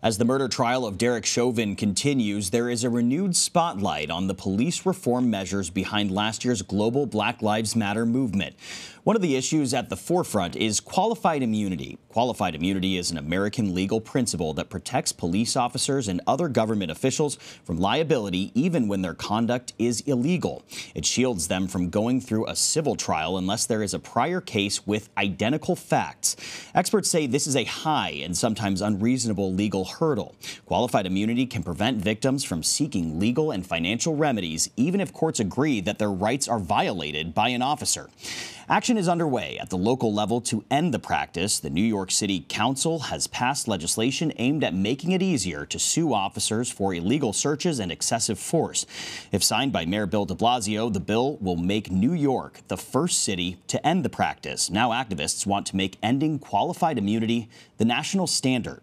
As the murder trial of Derek Chauvin continues, there is a renewed spotlight on the police reform measures behind last year's global Black Lives Matter movement. One of the issues at the forefront is qualified immunity. Qualified immunity is an American legal principle that protects police officers and other government officials from liability even when their conduct is illegal. It shields them from going through a civil trial unless there is a prior case with identical facts. Experts say this is a high and sometimes unreasonable legal hurdle. Qualified immunity can prevent victims from seeking legal and financial remedies even if courts agree that their rights are violated by an officer. Action is underway at the local level to end the practice. The New York City Council has passed legislation aimed at making it easier to sue officers for illegal searches and excessive force. If signed by Mayor Bill de Blasio, the bill will make New York the first city to end the practice. Now activists want to make ending qualified immunity the national standard.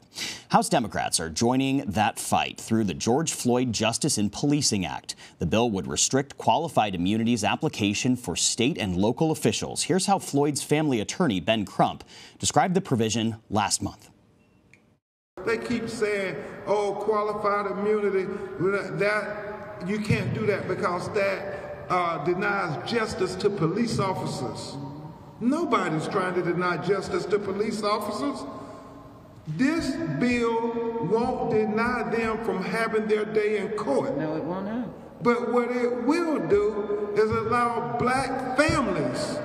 House Democrats are joining that fight through the George Floyd Justice in Policing Act. The bill would restrict qualified immunity's application for state and local officials. Here's how Floyd's family attorney, Ben Crump, described the provision last month. They keep saying, oh, qualified immunity, that you can't do that because that uh, denies justice to police officers. Nobody's trying to deny justice to police officers. This bill won't deny them from having their day in court. No, it won't. Not. But what it will do is allow black families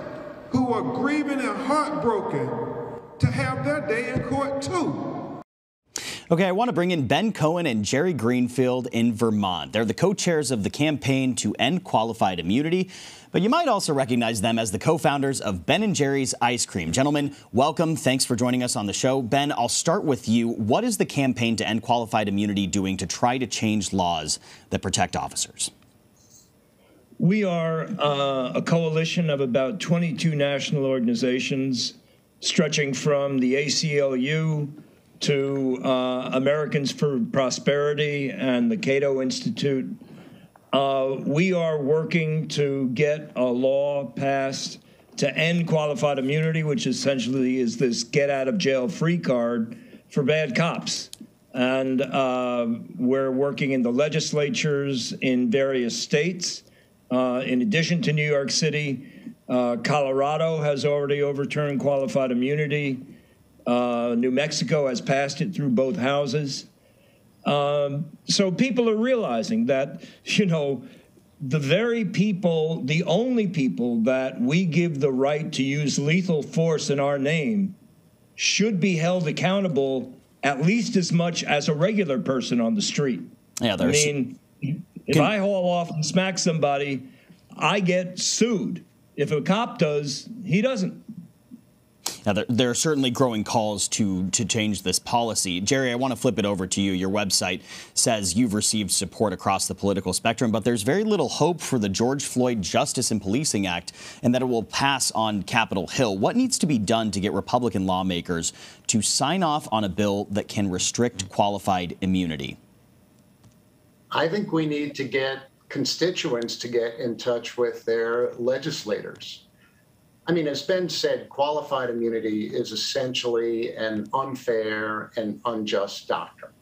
who are grieving and heartbroken to have their day in court too. Okay, I want to bring in Ben Cohen and Jerry Greenfield in Vermont. They're the co chairs of the campaign to end qualified immunity, but you might also recognize them as the co founders of Ben and Jerry's Ice Cream. Gentlemen, welcome. Thanks for joining us on the show. Ben, I'll start with you. What is the campaign to end qualified immunity doing to try to change laws that protect officers? We are uh, a coalition of about 22 national organizations stretching from the ACLU to uh, Americans for Prosperity and the Cato Institute. Uh, we are working to get a law passed to end qualified immunity, which essentially is this get out of jail free card for bad cops. And uh, we're working in the legislatures in various states. Uh, in addition to New York City, uh, Colorado has already overturned qualified immunity. Uh, New Mexico has passed it through both houses. Um, so people are realizing that, you know, the very people, the only people that we give the right to use lethal force in our name should be held accountable at least as much as a regular person on the street. Yeah, there's. I mean, if Can, I haul off and smack somebody, I get sued. If a cop does, he doesn't. Now, there, there, are certainly growing calls to, to change this policy. Jerry, I want to flip it over to you. Your website says you've received support across the political spectrum, but there's very little hope for the George Floyd Justice and Policing Act and that it will pass on Capitol Hill. What needs to be done to get Republican lawmakers to sign off on a bill that can restrict qualified immunity? I think we need to get constituents to get in touch with their legislators I mean, as Ben said, qualified immunity is essentially an unfair and unjust doctrine.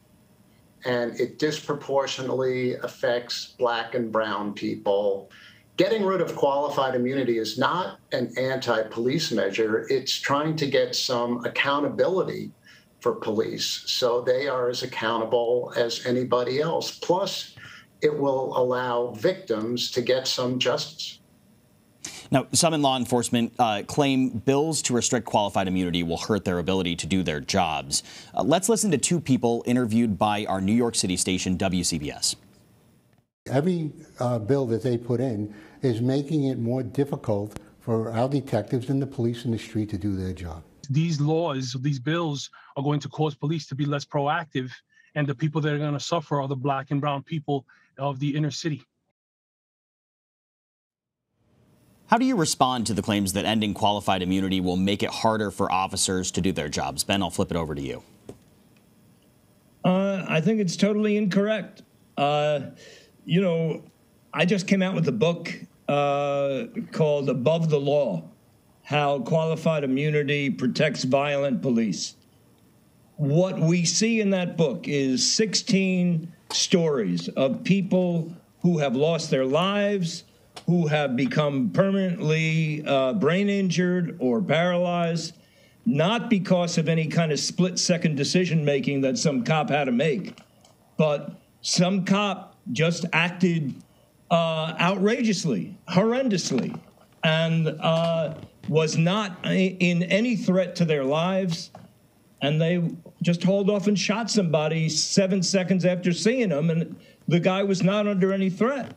And it disproportionately affects black and brown people. Getting rid of qualified immunity is not an anti police measure, it's trying to get some accountability for police so they are as accountable as anybody else. Plus, it will allow victims to get some justice. Now, some in law enforcement uh, claim bills to restrict qualified immunity will hurt their ability to do their jobs. Uh, let's listen to two people interviewed by our New York City station, WCBS. Every uh, bill that they put in is making it more difficult for our detectives and the police in the street to do their job. These laws, these bills, are going to cause police to be less proactive, and the people that are going to suffer are the black and brown people of the inner city. How do you respond to the claims that ending qualified immunity will make it harder for officers to do their jobs? Ben, I'll flip it over to you. Uh, I think it's totally incorrect. Uh, you know, I just came out with a book uh, called Above the Law How Qualified Immunity Protects Violent Police. what we see in that book is 16 stories of people who have lost their lives, who have become permanently uh, brain injured or paralyzed, not because of any kind of split second decision making that some cop had to make, but some cop just acted uh, outrageously, horrendously, and uh, was not in any threat to their lives. And they just hauled off and shot somebody seven seconds after seeing them, and the guy was not under any threat.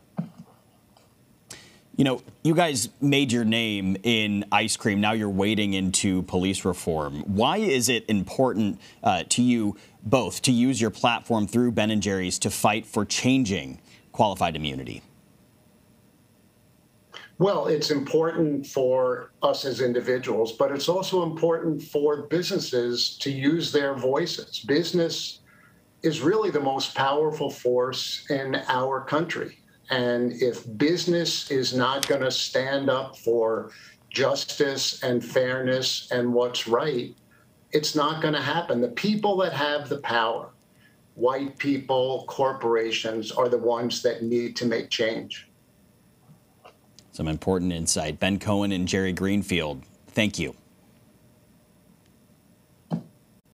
You know, you guys made your name in ice cream. Now you're wading into police reform. Why is it important uh, to you both to use your platform through Ben and Jerry's to fight for changing qualified immunity? Well, it's important for us as individuals, but it's also important for businesses to use their voices. Business is really the most powerful force in our country. And if business is not going to stand up for justice and fairness and what's right, it's not going to happen. The people that have the power, white people, corporations, are the ones that need to make change. Some important insight. Ben Cohen and Jerry Greenfield, thank you.